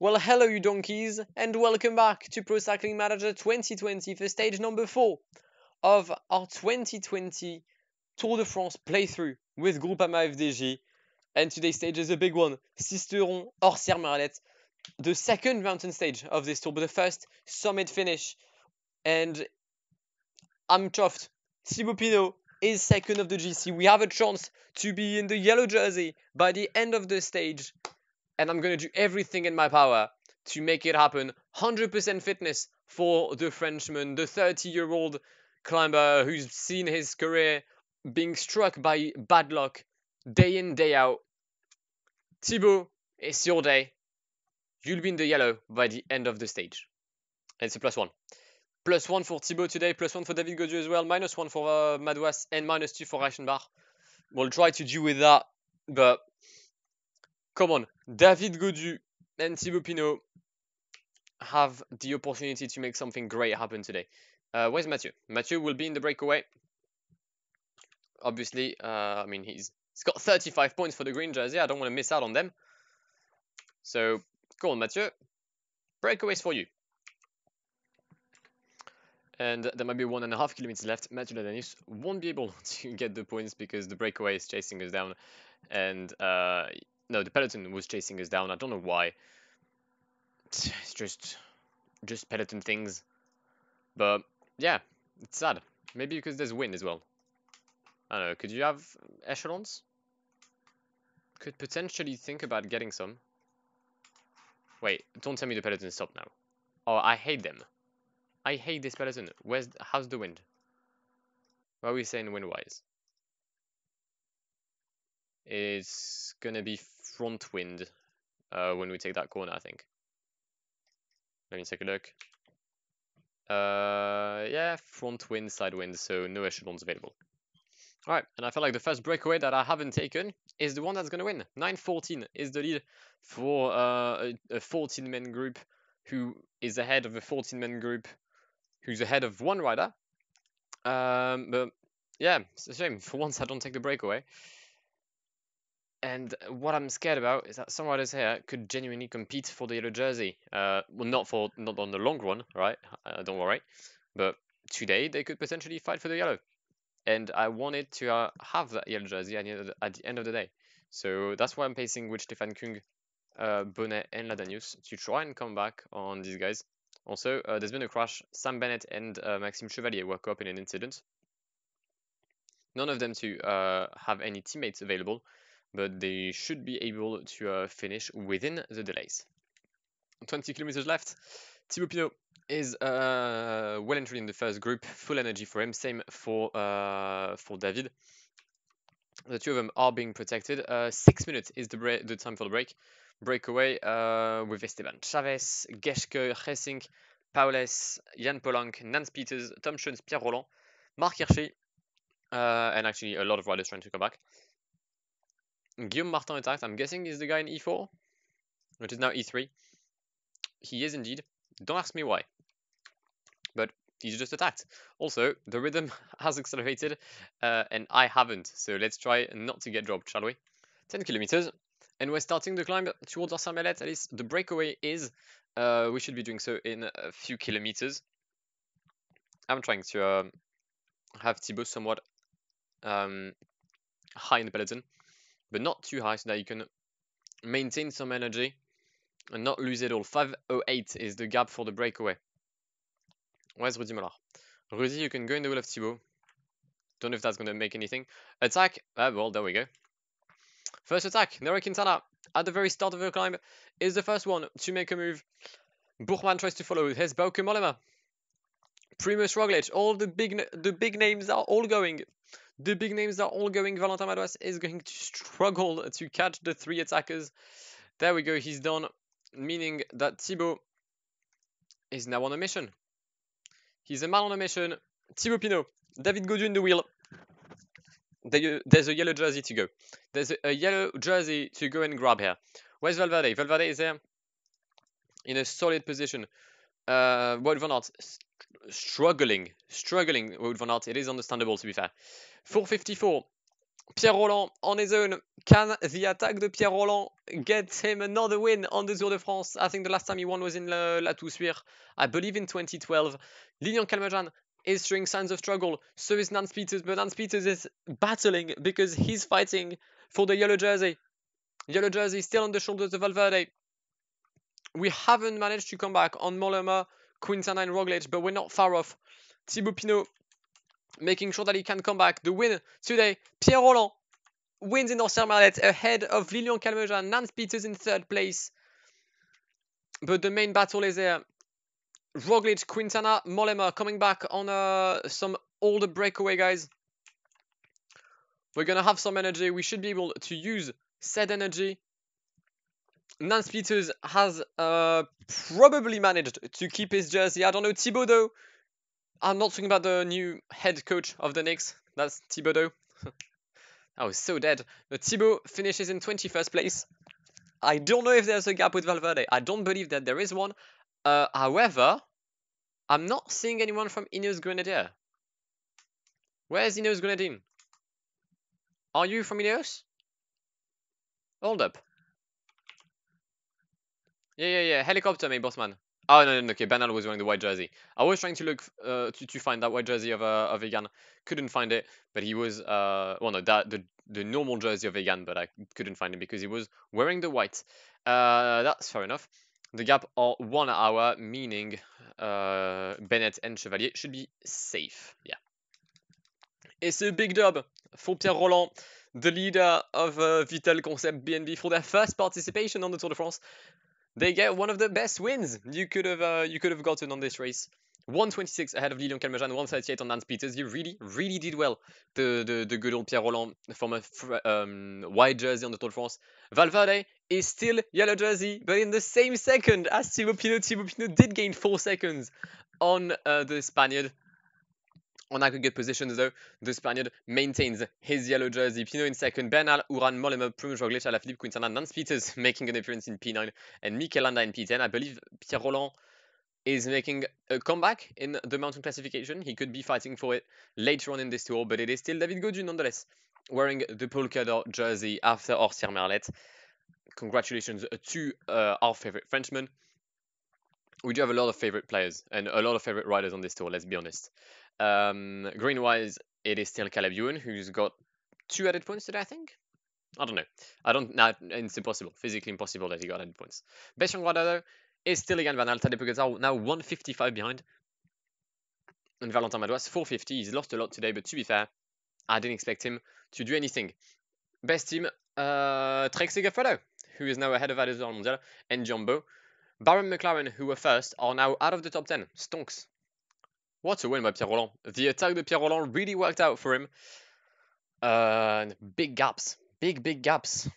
Well, hello, you donkeys, and welcome back to Pro Cycling Manager 2020 for stage number 4 of our 2020 Tour de France playthrough with Groupama FDJ. And today's stage is a big one Sisteron Orcières the second mountain stage of this tour, but the first summit finish. And I'm chuffed. Thibaut Pinot is second of the GC. We have a chance to be in the yellow jersey by the end of the stage and I'm going to do everything in my power to make it happen. 100% fitness for the Frenchman, the 30 year old climber who's seen his career being struck by bad luck day in, day out. Thibaut, it's your day. You'll be in the yellow by the end of the stage. It's a plus one. Plus one for Thibaut today, plus one for David Gaudu as well, minus one for uh, Madouas, and minus two for Reichenbach. We'll try to deal with that, but come on, David Gaudu and Thibaut Pinot have the opportunity to make something great happen today. Uh, where's Mathieu? Mathieu will be in the breakaway. Obviously, uh, I mean, he's, he's got 35 points for the green jersey. I don't want to miss out on them. So, go on, Mathieu. Breakaways for you. And there might be one and a half kilometers left. Mathieu Ladagnous won't be able to get the points because the breakaway is chasing us down. And uh, no, the peloton was chasing us down. I don't know why. It's just, just peloton things. But yeah, it's sad. Maybe because there's wind as well. I don't know. Could you have echelons? Could potentially think about getting some. Wait, don't tell me the peloton stopped now. Oh, I hate them. I hate this peloton. Where's how's the wind? What are we saying wind-wise? It's gonna be front wind uh, when we take that corner, I think. Let me take a look. Uh, yeah, front wind, side wind, so no echelons available. Alright, and I feel like the first breakaway that I haven't taken is the one that's going to win. 9.14 is the lead for uh, a 14-man group who is ahead of a 14-man group who's ahead of one rider. Um, but yeah, it's a shame. For once, I don't take the breakaway. And what I'm scared about is that some riders here could genuinely compete for the yellow jersey. Uh, well, not for not on the long run, right? Uh, don't worry. But today they could potentially fight for the yellow, and I wanted to uh, have that yellow jersey at the, end of the, day. So that's why I'm pacing with Stefan Kung, uh, Bonnet, and Ladagnous to try and come back on these guys. Also, uh, there's been a crash. Sam Bennett and uh, Maxime Chevalier woke up in an incident. None of them to uh, have any teammates available, but they should be able to uh, finish within the delays. 20 kilometers left. Thibaut Pinot is uh, well entered in the first group, full energy for him. Same for uh, for David. The two of them are being protected. Uh, six minutes is the the time for the break. Breakaway uh, with Esteban Chaves, Geschke, Gesink, Paules, Jan Polanc, Nans Peters, Tom Schoens, Pierre Rolland, Marc Hirschi, uh, and actually a lot of riders trying to come back. Guillaume Martin attacked. I'm guessing he's the guy in E4, which is now E3. He is indeed. Don't ask me why. But he's just attacked. Also, the rhythm has accelerated, uh, and I haven't. So let's try not to get dropped, shall we? 10 kilometers. And we're starting the climb towards our At least the breakaway is. Uh, we should be doing so in a few kilometers. I'm trying to uh, have Thibaut somewhat um, high in the peloton but not too high so that you can maintain some energy and not lose it all. 508 is the gap for the breakaway. Where's Rudy Molard? Rudy, you can go in the wheel of Thibaut. Don't know if that's going to make anything. Attack. Ah, well, there we go. First attack. Nairo Quintana at the very start of the climb is the first one to make a move. Buchmann tries to follow. Here's Bauke Mollema. Primoz Roglic. All the big the big names are all going. The big names are all going. Valentin Madouas is going to struggle to catch the three attackers. There we go. He's done, meaning that Thibaut is now on a mission. He's a man on a mission. Thibaut Pinot, David Gaudu in the wheel. There's a yellow jersey to go. There's a yellow jersey to go and grab here. Where's Valverde? Valverde is there in a solid position. Uh, Wout van Aert struggling, struggling with van Aert. It is understandable to be fair. 454 Pierre Rolland on his own. Can the attack de Pierre Rolland get him another win on the Tour de France? I think the last time he won was in La, La Toussuire, I believe in 2012. Lilian Calmejane is showing signs of struggle. So is Nans Peters, but Nans Peters is battling because he's fighting for the yellow jersey. Yellow jersey still on the shoulders of Valverde. We haven't managed to come back on Mollema, Quintana and Roglic, but we're not far off. Thibaut Pinot making sure that he can come back. The win today, Pierre Rolland wins in Merlette ahead of Lilian Calmejane, Nans Peters in third place. But the main battle is there. Roglic, Quintana, Mollema coming back on uh, some older breakaway guys. We're going to have some energy. We should be able to use said energy. Nans Peters has uh, probably managed to keep his jersey. I don't know, Thibaudot. I'm not talking about the new head coach of the Knicks. That's Thibodeau. I was so dead. But Thibaut finishes in 21st place. I don't know if there's a gap with Valverde. I don't believe that there is one. Uh, however, I'm not seeing anyone from Ineos Grenadier. Where's Ineos Grenadier? Are you from Ineos? Hold up. Yeah, yeah, yeah. Helicopter, me, bossman. Oh, no, no, no, okay. Bernal was wearing the white jersey. I was trying to look uh, to, to find that white jersey of, uh, of Egan. Couldn't find it, but he was, uh, well, no, that, the, the normal jersey of Egan, but I couldn't find it because he was wearing the white. Uh, that's fair enough. The gap are one hour, meaning uh, Bennett and Chevalier should be safe. Yeah. It's a big dub for Pierre Rolland, the leader of uh, Vital Concept BNB, for their first participation on the Tour de France. They get one of the best wins you could have uh, you could have gotten on this race. 126 ahead of Lilian Calmejane, 138 on Nans Peters. You really, really did well. The the, the good old Pierre Rolland from a um, white jersey on the Tour de France. Valverde is still yellow jersey, but in the same second as Thibaut Pinot. Thibaut Pinot did gain 4 seconds on uh, the Spaniard. On aggregate positions, though, the Spaniard maintains his yellow jersey. Pinot in second, Bernal, Uran, Mollema, Primoz Roglic, Alaphilippe, Quintana, Nans Peters making an appearance in P9, and Mikel Landa in P10. I believe Pierre Rolland is making a comeback in the mountain classification. He could be fighting for it later on in this tour, but it is still David Gaudu nonetheless, wearing the polka dot jersey after Orcières Merlette. Congratulations to uh, our favorite Frenchman. We do have a lot of favorite players and a lot of favorite riders on this tour, let's be honest. Um, green wise, it is still Caleb Ewan, who's got two added points today, I think. I don't know. I don't. Nah, it's impossible. Physically impossible that he got added points. Rider though is still again Van. Tadej Pogacar now 155 behind. And Valentin Madouas 450. He's lost a lot today, but to be fair, I didn't expect him to do anything. Best team, uh, Trek Segafredo, who is now ahead of Adesanya Mondial, and Jumbo. Bahrain McLaren, who were first, are now out of the top 10. Stonks. What a win by Pierre Rolland. The attack de Pierre Rolland really worked out for him. Uh, big gaps. Big, big gaps.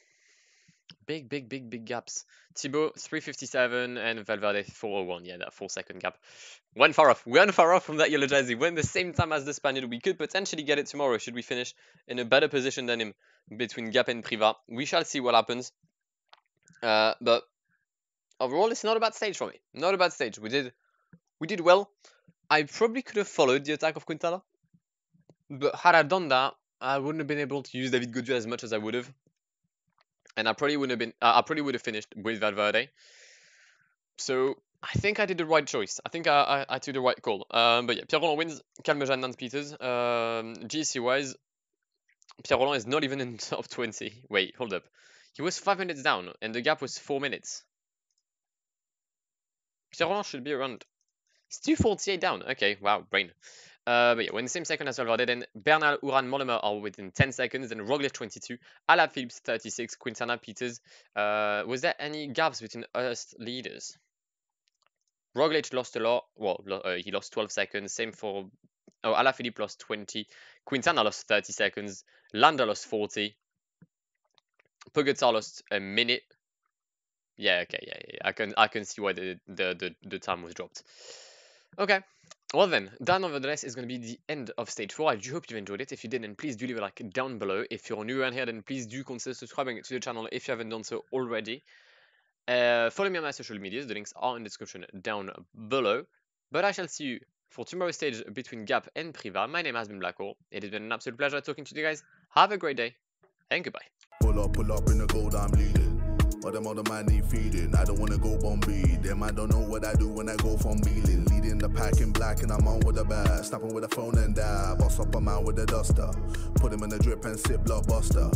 Big, big, big, big gaps. Thibaut 357 and Valverde 401. Yeah, that four second gap. One far off. One far off from that yellow jersey. We're in the same time as the Spaniard. We could potentially get it tomorrow should we finish in a better position than him between Gap and Privas. We shall see what happens. Uh, but overall, it's not a bad stage for me. Not a bad stage. We did, we did well. I probably could have followed the attack of Quintana. But had I done that, I wouldn't have been able to use David Gaudu as much as I would have. And I probably wouldn't have been uh, I probably would have finished with Valverde. So I think I did the right choice. I think I, I, I took the right call. Um, but yeah, Pierre Rolland wins, Calmejane, Nans Peters. Um, GC wise, Pierre Rolland is not even in top 20. Wait, hold up. He was 5 minutes down, and the gap was 4 minutes. Pierre Rolland should be around it's 248 down. Okay, wow, brain. Uh, but yeah, we're in the same second as Valverde. Then Bernal, Uran, Mollema are within 10 seconds. Then Roglic 22, Alaphilippe 36, Quintana, Peters. Uh, was there any gaps between us leaders? Roglic lost a lot. Well, uh, he lost 12 seconds. Same for oh, Alaphilippe lost 20. Quintana lost 30 seconds. Landa lost 40. Pogacar lost a minute. Yeah, okay, yeah, yeah, I can I can see why the the the, the time was dropped. Okay. Well then, that nevertheless is going to be the end of stage 4. I do hope you've enjoyed it. If you did, then please do leave a like down below. If you're new around here, then please do consider subscribing to the channel if you haven't done so already. Uh, follow me on my social medias. The links are in the description down below. But I shall see you for tomorrow's stage between Gap and Privas. My name has been Blackwar. It has been an absolute pleasure talking to you guys. Have a great day, and goodbye. Pull up, pull up in the gold, I'm leading. But them other man need feeding. I don't wanna go Bombay. Them I don't know what I do when I go from Beeling. Leading the pack in black and I'm on with the bag. Snapping with a phone and die. Boss up a man with a duster. Put him in the drip and sit blockbuster.